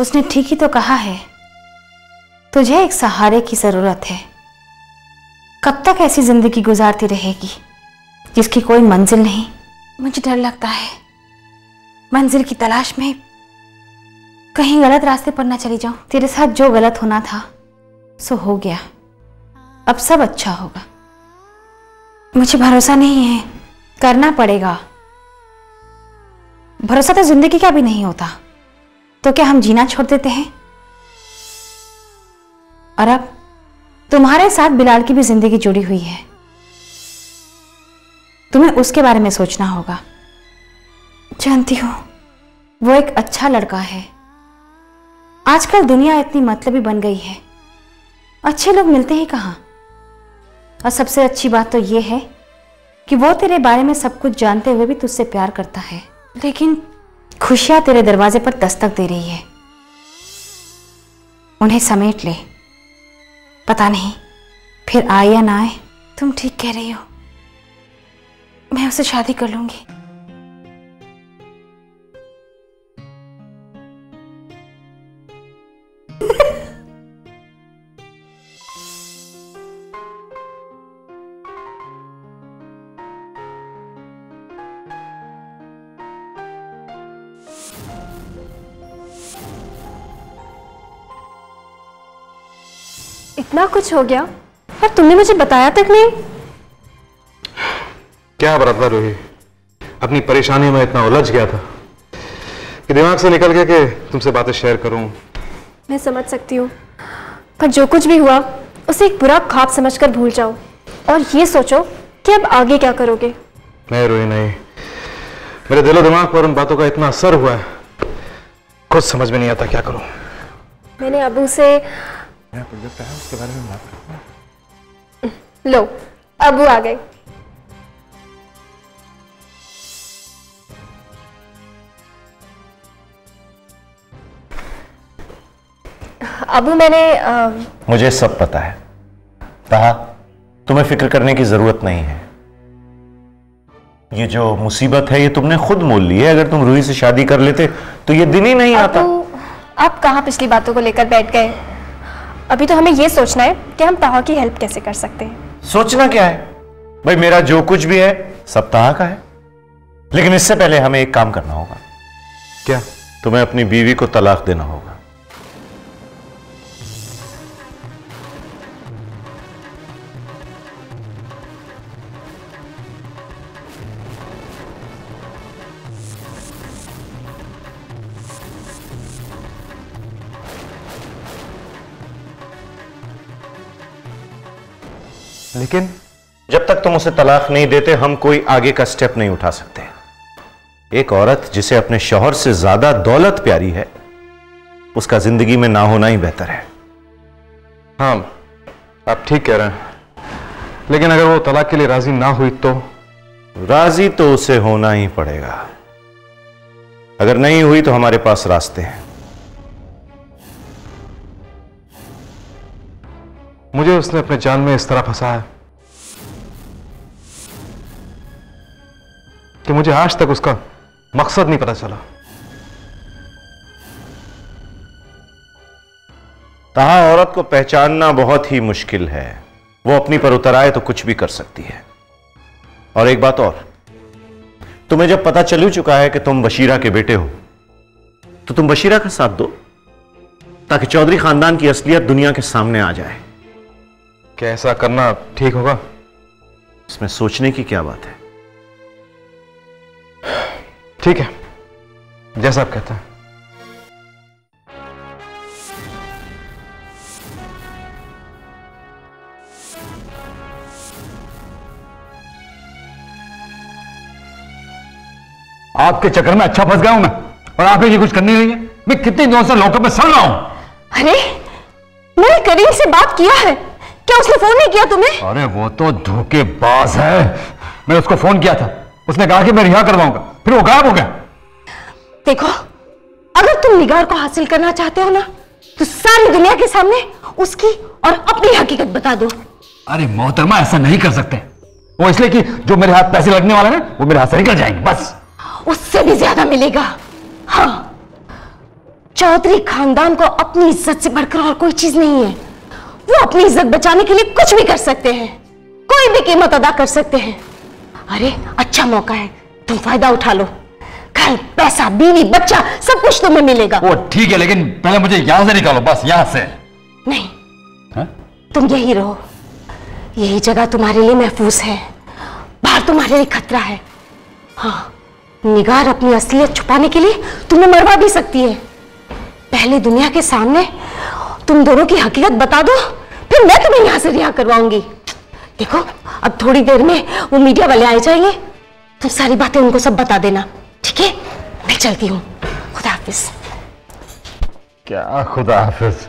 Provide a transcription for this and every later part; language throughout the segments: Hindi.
उसने ठीक ही तो कहा है। तुझे एक सहारे की ज़रूरत है। कब तक ऐसी ज़िंदगी गुजारती रहेगी जिसकी कोई मंजिल नहीं? मुझे डर लगता है। मंजिल की तलाश में कहीं गलत रास्ते पर ना चली जाऊँ। तेरे साथ जो गलत होना था सो हो गया। अब सब अच्छा होगा। मुझे भरोसा नहीं है। करना पड़ेगा। भरोसा तो ज़िंदगी का भी नहीं होता। तो क्या हम जीना छोड़ देते हैं? और अब, तुम्हारे साथ बिलाल की भी ज़िंदगी जुड़ी हुई है। तुम्हें उसके बारे में सोचना होगा। जानती हो, वो एक अच्छा लड़का है। आजकल दुनिया इतनी मतलबी बन गई है। अच्छे लोग मिलते ही कहाँ? और सबसे अच्छी बात तो यह है कि वो तेरे बारे में सब कुछ जानते हुए भी तुझसे प्यार करता है। लेकिन खुशियाँ तेरे दरवाजे पर दस्तक दे रही है। उन्हें समेट ले। पता नहीं, फिर आए या ना आए, तुम ठीक कह रही हो। मैं उसे शादी कर लूँगी। इतना कुछ हो गया और तुमने मुझे बताया तक नहीं। क्या बराबर रोही अपनी परेशानी में इतना उलझ गया था कि दिमाग से निकल गया कि तुमसे बातें शेयर करूँ। मैं समझ सकती हूँ पर जो कुछ भी हुआ उसे एक बुरा ख्वाब समझकर भूल जाओ। और ये सोचो कि अब आगे क्या करोगे। नहीं रोही नहीं। मेरे दिलो दिमाग पर उन बातों का इतना असर हुआ है खुद समझ में नहीं आता क्या करूँ। मैंने अबू से मेरा प्रोजेक्ट है उसके बारे में बात करना लो अबू आ गए अबू मैंने अ, मुझे सब पता है। कहा तुम्हें फ़िक्र करने की ज़रूरत नहीं है। ये जो मुसीबत है ये तुमने खुद मोल ली है। अगर तुम रूही से शादी कर लेते तो ये दिन ही नहीं आता। आप कहाँ पिछली बातों को लेकर बैठ गए? अभी तो हमें ये सोचना है कि हम ताहा की हेल्प कैसे कर सकते हैं। सोचना क्या है? भाई मेरा जो कुछ भी है सब ताहा का है। लेकिन इससे पहले हमें एक काम करना होगा। क्या? तुम्हें अपनी बीवी को तलाक देना होगा। लेकिन जब तक तुम उसे तलाक नहीं देते हम कोई आगे का स्टेप नहीं उठा सकते। एक औरत जिसे अपने शोहर से ज़्यादा दौलत प्यारी है उसका ज़िंदगी में ना होना ही बेहतर है। हाँ आप ठीक कह रहे हैं। लेकिन अगर वो तलाक के लिए राज़ी ना हुई तो? राज़ी तो उसे होना ही पड़ेगा। अगर नहीं हुई तो हमारे पास रास्ते हैं। मुझे उसने अपने जान में इस तरह फंसा है कि मुझे आज तक उसका मकसद नहीं पता चला। तहा औरत को पहचानना बहुत ही मुश्किल है। वो अपनी पर उतर आए तो कुछ भी कर सकती है। और एक बात और तुम्हें जब पता चल चुका है कि तुम बशीरा के बेटे हो तो तुम बशीरा का साथ दो ताकि चौधरी खानदान की असलियत दुनिया के सामने आ जाए। क्या ऐसा करना ठीक होगा? इसमें सोचने की क्या बात है? ठीक है। जैसा आप कहते हैं। आपके चक्कर में अच्छा फंस गया हूँ मैं और आप ये कुछ करनी नहीं है। मैं कितने दिनों से लॉकअप में सड़ रहा हूँ। अरे मैंने करीम से बात किया है। क्या उसने फ़ोन नहीं किया तुम्हें? अरे वो तो धोखेबाज है। मैं उसको फ़ोन किया था। उसने कहा कि मैं रिहा करवाऊँगा। फिर वो गायब हो गया। देखो अगर तुम निगार को हासिल करना चाहते हो ना तो सारी दुनिया के सामने उसकी और अपनी हकीकत बता दो। अरे मोहतरमा ऐसा नहीं कर सकते। वो इसलिए कि जो मेरे हाथ पैसे लगने वाले ना वो मेरे हाथ से निकल जाएँगे बस। उससे भी ज़्यादा मिलेगा। हाँ चौधरी खानदान को अपनी इज़्ज़त से बढ़कर और कोई चीज़ नहीं है। वो अपनी इज़्ज़त बचाने के लिए कुछ भी कर सकते हैं। कोई भी कीमत अदा कर सकते हैं। अरे अच्छा मौका है। तुम फ़ायदा उठा लो। घर पैसा बीवी बच्चा सब कुछ तुम्हें मिलेगा। वो ठीक है लेकिन पहले मुझे यहाँ से निकालो बस यहाँ से। नहीं। हाँ? तुम यही रहो। यही जगह तुम्हारे लिए महफूज है। बाहर तुम्हारे लिए खतरा है। हाँ निगार अपनी असलियत छुपाने के लिए तुम्हें मरवा भी सकती है। पहले दुनिया के सामने तुम दोनों की हकीकत बता दो फिर मैं तुम्हें यहाँ से रिहा करवाऊँगी। देखो अब थोड़ी देर में वो मीडिया वाले आए जाएँगे। तुम सारी बातें उनको सब बता देना ठीक है? मैं चलती हूँ। खुदा हाफिज। क्या खुदा हाफिज?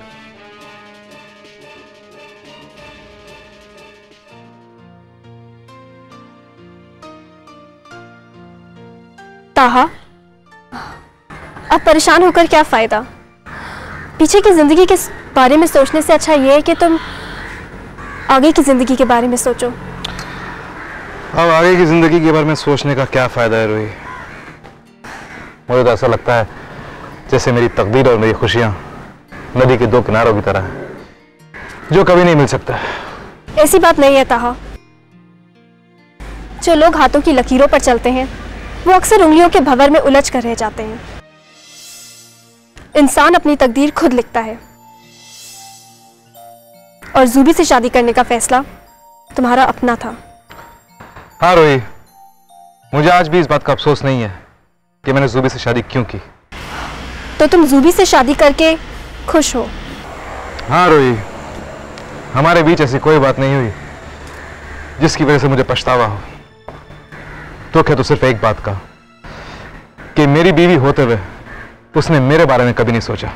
ताहा अब परेशान होकर क्या फ़ायदा? पीछे की ज़िंदगी के बारे में सोचने से अच्छा यह है कि तुम आगे की ज़िंदगी के बारे में सोचो। अब आगे की ज़िंदगी के बारे में सोचने का क्या फ़ायदा है रोही? मुझे तो ऐसा लगता है जैसे मेरी तकदीर और मेरी खुशियाँ नदी के दो किनारों की तरह हैं जो कभी नहीं मिल सकता। ऐसी बात नहीं है ताहा। जो लोग हाथों की लकीरों पर चलते हैं वो अक्सर उंगलियों के भंवर में उलझ कर रह जाते हैं। इंसान अपनी तकदीर खुद लिखता है। और जूबी से शादी करने का फैसला तुम्हारा अपना था। हाँ रोही। मुझे आज भी इस बात का अफसोस नहीं है कि मैंने जूबी से शादी क्यों की। तो तुम जूबी से शादी करके खुश हो? हाँ रोही। हमारे बीच ऐसी कोई बात नहीं हुई जिसकी वजह से मुझे पछतावा हो। तो क्या तो सिर्फ़ एक बात का कि मेरी बीवी होते हुए उसने मेरे बारे में कभी नहीं सोचा।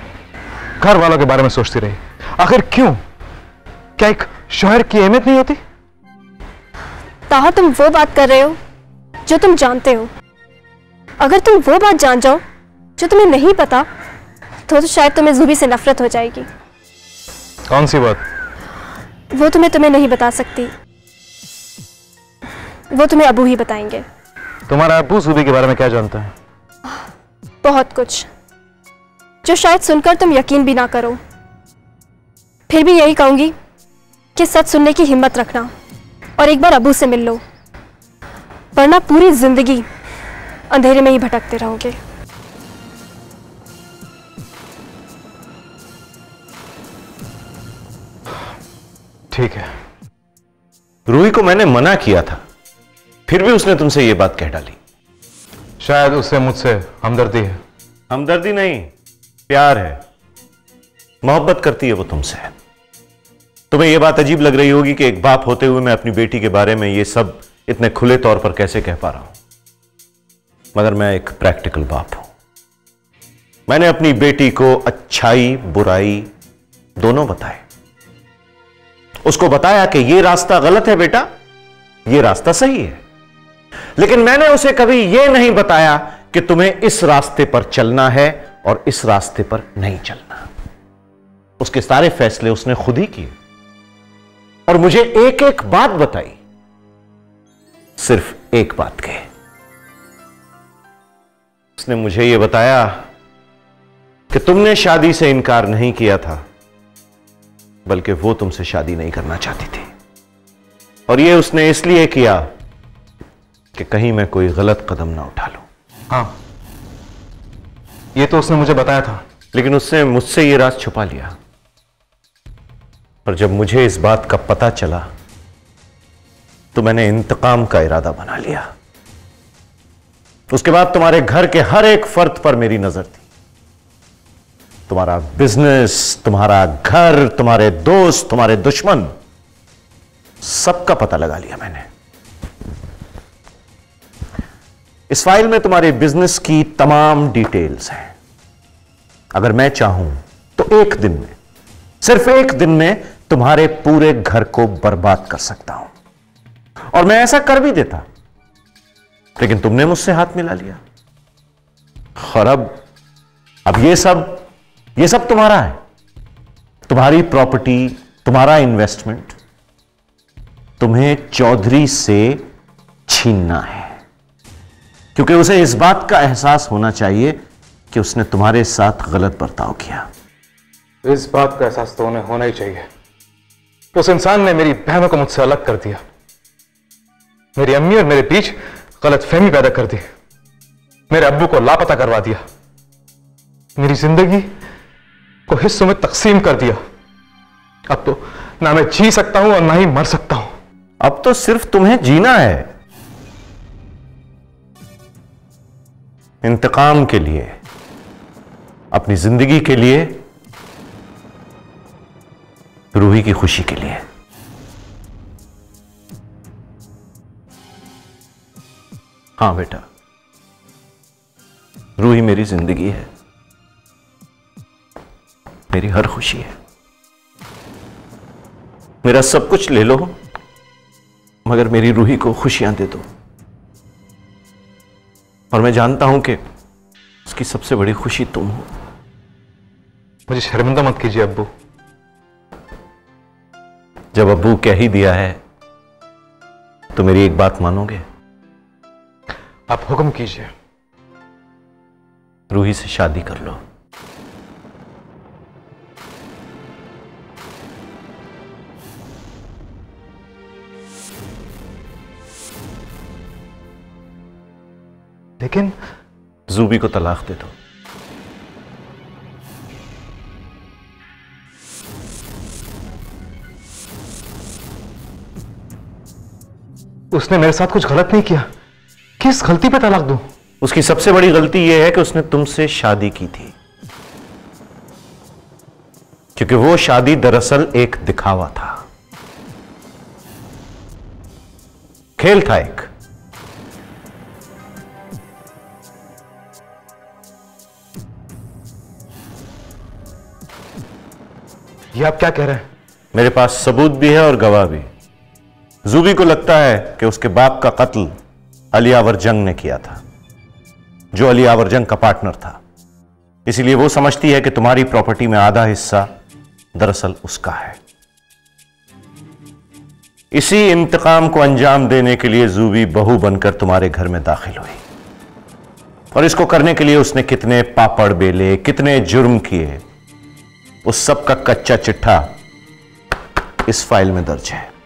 घर वालों के बारे में सोचती रही। आखिर क्यों? क्या एक शोहर की अहमियत नहीं होती? ताहा तुम वो बात कर रहे हो जो तुम जानते हो। अगर तुम वो बात जान जाओ जो तुम्हें नहीं पता तो, तो शायद तुम्हें जूबी से नफरत हो जाएगी। कौन सी बात? वो तुम्हें तुम्हें नहीं बता सकती। वो तुम्हें अबू ही बताएँगे। तुम्हारा अबू सूबी के बारे में क्या जानता है? बहुत कुछ। जो शायद सुनकर तुम यकीन भी ना करो। फिर भी यही कहूँगी कि सच सुनने की हिम्मत रखना और एक बार अबू से मिल लो वरना पूरी ज़िंदगी अंधेरे में ही भटकते रहोगे। ठीक है। रूही को मैंने मना किया था। फिर भी उसने तुमसे यह बात कह डाली। शायद उससे मुझसे हमदर्दी है। हमदर्दी नहीं प्यार है। मोहब्बत करती है वो तुमसे। तुम्हें यह बात अजीब लग रही होगी कि एक बाप होते हुए मैं अपनी बेटी के बारे में ये सब इतने खुले तौर पर कैसे कह पा रहा हूँ? मगर मैं एक प्रैक्टिकल बाप हूँ। मैंने अपनी बेटी को अच्छाई, बुराई दोनों बताए। उसको बताया कि यह रास्ता गलत है बेटा यह रास्ता सही है। लेकिन मैंने उसे कभी यह नहीं बताया कि तुम्हें इस रास्ते पर चलना है और इस रास्ते पर नहीं चलना। उसके सारे फैसले उसने खुद ही किए। और मुझे एक एक बात बताई। सिर्फ़ एक बात कहे। उसने मुझे यह बताया कि तुमने शादी से इनकार नहीं किया था बल्कि वो तुमसे शादी नहीं करना चाहती थी। और यह उसने इसलिए किया कि कहीं मैं कोई गलत कदम ना उठा लूँ। हाँ ये तो उसने मुझे बताया था। लेकिन उसने मुझसे यह राज छुपा लिया। पर जब मुझे इस बात का पता चला तो मैंने इंतकाम का इरादा बना लिया। उसके बाद तुम्हारे घर के हर एक फर्द पर मेरी नज़र थी। तुम्हारा बिज़नेस तुम्हारा घर, तुम्हारे दोस्त, तुम्हारे दुश्मन, सबका पता लगा लिया मैंने। इस फ़ाइल में तुम्हारे बिज़नेस की तमाम डिटेल्स हैं। अगर मैं चाहूँ तो एक दिन में, सिर्फ़ एक दिन में तुम्हारे पूरे घर को बर्बाद कर सकता हूँ। और मैं ऐसा कर भी देता। लेकिन तुमने मुझसे हाथ मिला लिया। और अब अब ये सब ये सब तुम्हारा है। तुम्हारी प्रॉपर्टी, तुम्हारा इन्वेस्टमेंट, तुम्हें चौधरी से छीनना है। क्योंकि उसे इस बात का एहसास होना चाहिए कि उसने तुम्हारे साथ गलत बर्ताव किया। इस बात का एहसास तो उन्हें होना ही चाहिए। उस इंसान ने मेरी बहनों को मुझसे अलग कर दिया। मेरी अम्मी और मेरे बीच गलत फहमी पैदा कर दी। मेरे अब्बू को लापता करवा दिया। मेरी ज़िंदगी को हिस्सों में तकसीम कर दिया। अब तो ना मैं जी सकता हूँ और ना ही मर सकता हूँ। अब तो सिर्फ़ तुम्हें जीना है। इंतकाम के लिए, अपनी ज़िंदगी के लिए रूही की खुशी के लिए। हाँ बेटा। रूही मेरी ज़िंदगी है। मेरी हर खुशी है। मेरा सब कुछ ले लो, मगर मेरी रूही को खुशियाँ दे दो। और मैं जानता हूँ कि उसकी सबसे बड़ी खुशी तुम हो। मुझे शर्मिंदा मत कीजिए, अब्बू। जब अब्बू कह ही दिया है तो मेरी एक बात मानोगे? आप हुक्म कीजिए। रूही से शादी कर लो। लेकिन जूबी को तलाक दे दो। उसने मेरे साथ कुछ गलत नहीं किया। किस गलती पे तलाक दूँ? उसकी सबसे बड़ी गलती यह है कि उसने तुमसे शादी की थी। क्योंकि वो शादी दरअसल एक दिखावा था। खेल था एक। ये आप क्या कह रहे हैं? मेरे पास सबूत भी है और गवाह भी। जूबी को लगता है कि उसके बाप का कत्ल अलियावर जंग ने किया था, जो अलियावर जंग का पार्टनर था। इसीलिए वो समझती है कि तुम्हारी प्रॉपर्टी में आधा हिस्सा दरअसल उसका है। इसी इंतकाम को अंजाम देने के लिए जूबी बहू बनकर तुम्हारे घर में दाखिल हुई। और इसको करने के लिए उसने कितने पापड़ बेले, कितने जुर्म किए, उस सब का कच्चा चिट्ठा इस फ़ाइल में दर्ज है।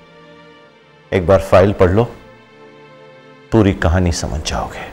एक बार फ़ाइल पढ़ लो। पूरी कहानी समझ जाओगे।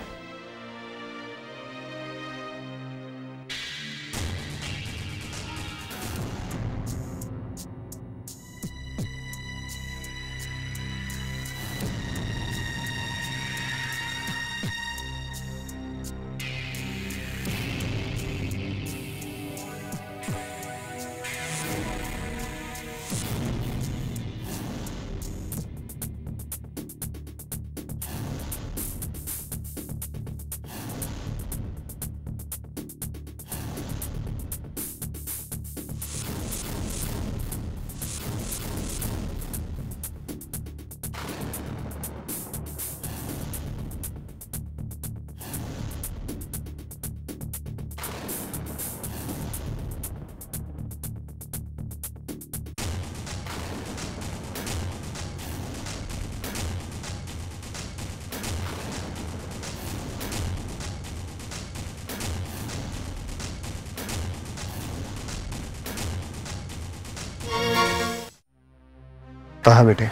कहा बेटे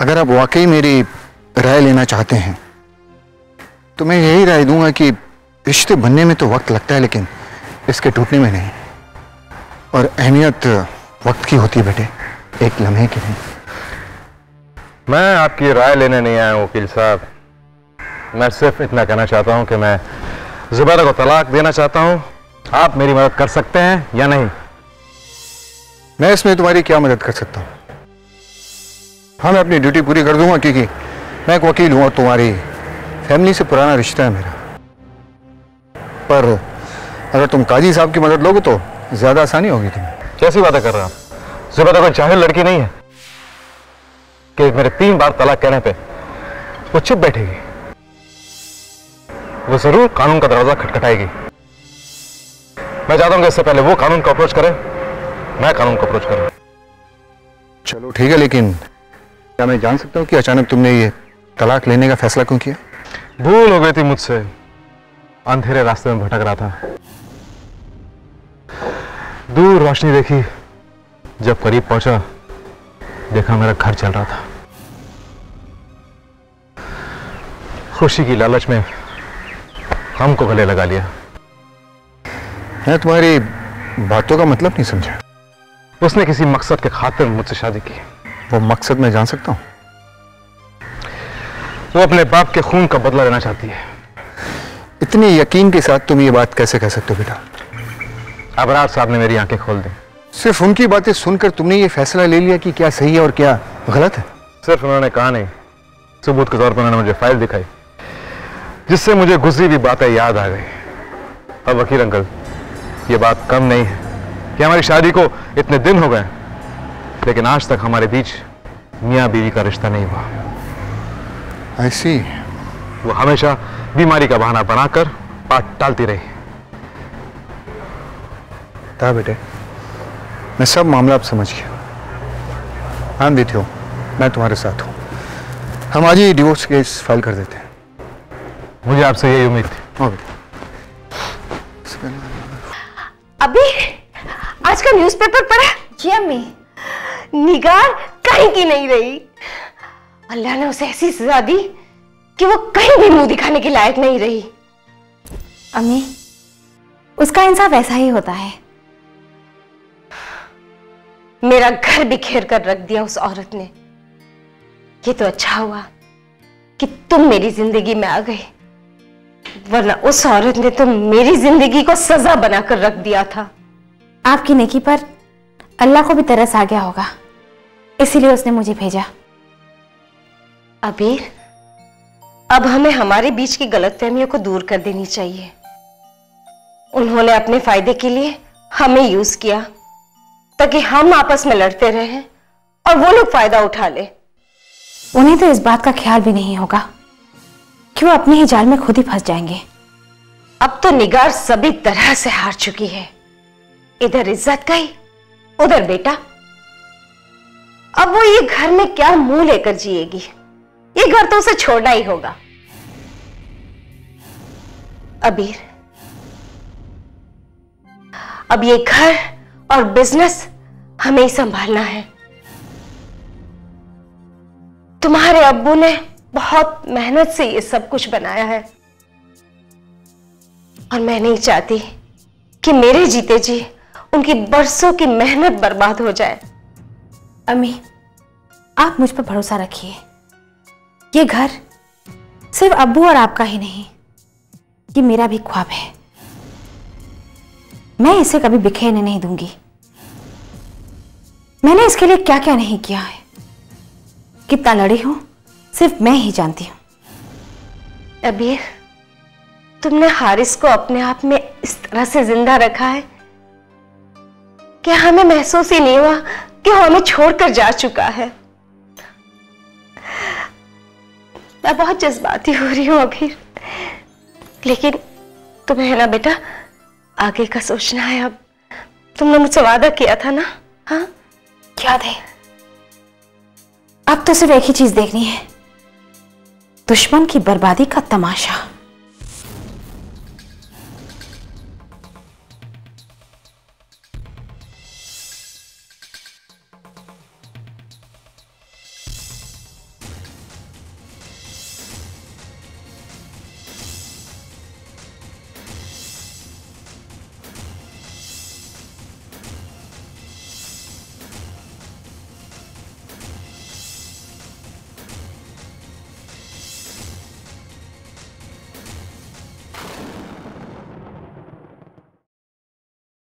अगर आप वाकई मेरी राय लेना चाहते हैं तो मैं यही राय दूँगा कि रिश्ते बनने में तो वक्त लगता है लेकिन इसके टूटने में नहीं। और अहमियत वक्त की होती है बेटे एक लम्हे की नहीं। मैं आपकी राय लेने नहीं आया हूँ वकील साहब। मैं सिर्फ़ इतना कहना चाहता हूँ कि मैं जुबैदा को तलाक देना चाहता हूँ। आप मेरी मदद कर सकते हैं या नहीं? मैं इसमें तुम्हारी क्या मदद कर सकता हूँ? हाँ मैं अपनी ड्यूटी पूरी कर दूँगा क्योंकि मैं एक वकील हूँ और तुम्हारी फैमिली से पुराना रिश्ता है मेरा। पर अगर तुम काजी साहब की मदद लोगे तो ज़्यादा आसानी होगी तुम्हें। कैसी बातें कर रहे हैं आप? जुबैदा कोई जाहिल लड़की नहीं है कि मेरे तीन बार तलाक कहने पे वो चुप बैठेगी। वो ज़रूर कानून का दरवाज़ा खटखटाएगी। मैं चाहता हूँ कि इससे पहले वो कानून को अप्रोच करे मैं कानून को अप्रोच करूँ। चलो ठीक है लेकिन क्या मैं जान सकता हूँ कि अचानक तुमने ये तलाक लेने का फैसला क्यों किया? भूल हो गई थी मुझसे। अंधेरे रास्ते में भटक रहा था। दूर रोशनी देखी जब करीब पहुँचा देखा मेरा घर चल रहा था। खुशी की लालच में हमको गले लगा लिया। मैं तुम्हारी बातों का मतलब नहीं समझा। उसने किसी मकसद के खातिर मुझसे शादी की। वो मकसद मैं जान सकता हूँ? वो अपने बाप के खून का बदला लेना चाहती है। इतने यकीन के साथ तुम ये बात कैसे कह सकते हो बेटा? अबरार साहब ने मेरी आँखें खोल दी। सिर्फ़ उनकी बातें सुनकर तुमने ये फैसला ले लिया कि क्या सही है और क्या गलत है? सिर्फ़ उन्होंने कहा नहीं सबूत के तौर पर उन्होंने मुझे फ़ाइल दिखाई जिससे मुझे गुजरी हुई बातें याद आ गई। अब वकील अंकल ये बात कम नहीं है कि हमारी शादी को इतने दिन हो गए लेकिन आज तक हमारे बीच मियाँ बीवी का रिश्ता नहीं हुआ। ऐसी वो हमेशा बीमारी का बहाना बनाकर बात टालती रही। था बेटे मैं सब मामला अब समझ गया। हाँ देते हो मैं तुम्हारे साथ हूँ। हम आज ही डिवोर्स केस फ़ाइल कर देते हैं। मुझे आपसे यही उम्मीद थी। हाँ अभी आज का न्यूज़पेपर पढ़ा? जी अम्मी। निगार कहीं की नहीं रही। अल्लाह ने उसे ऐसी सजा दी कि वो कहीं भी मुँह दिखाने के लायक नहीं रही। अम्मी उसका इंसाफ ऐसा ही होता है। मेरा घर बिखेर कर रख दिया उस औरत ने। ये तो अच्छा हुआ कि तुम मेरी ज़िंदगी में आ गई वरना उस औरत ने तो मेरी ज़िंदगी को सजा बनाकर रख दिया था। आपकी नेकी पर अल्लाह को भी तरस आ गया होगा। इसीलिए उसने मुझे भेजा। अबीर, अब हमें हमारे बीच की गलतफहमियों को दूर कर देनी चाहिए। उन्होंने अपने फ़ायदे के लिए हमें यूज़ किया, ताकि हम आपस में लड़ते रहें और वो लोग फ़ायदा उठा ले। उन्हें तो इस बात का ख्याल भी नहीं होगा। कि वो अपने ही जाल में खुद ही फंस जाएँगे? अब तो निगार सभी तरह से हार चुकी है। इधर इज़्ज़त गई, उधर बेटा। अब वो ये घर में क्या मुँह लेकर जिएगी? ये घर तो उसे छोड़ना ही होगा। अबीर, अब ये घर और बिज़नेस हमें ही संभालना है। तुम्हारे अब्बू ने बहुत मेहनत से ये सब कुछ बनाया है। और मैं नहीं चाहती कि मेरे जीते जी उनकी बरसों की मेहनत बर्बाद हो जाए। अम्मी, आप मुझ पर भरोसा रखिए। ये घर सिर्फ़ अब्बू और आपका ही नहीं, ये मेरा भी ख्वाब है। मैं इसे कभी बिखेरने नहीं दूँगी। मैंने इसके लिए क्या क्या नहीं किया है? कितना लड़ी हूँ, सिर्फ़ मैं ही जानती हूँ। अबीर, तुमने हारिस को अपने आप में इस तरह से ज़िंदा रखा है? कि हमें महसूस ही नहीं हुआ कि वो हमें छोड़कर जा चुका है। मैं बहुत जज्बाती हो रही हूँ अबीर। लेकिन तुम्हें है ना बेटा, आगे का सोचना है अब। तुमने मुझसे वादा किया था ना? हाँ? याद है। अब तो सिर्फ़ एक ही चीज़ देखनी है। दुश्मन की बर्बादी का तमाशा।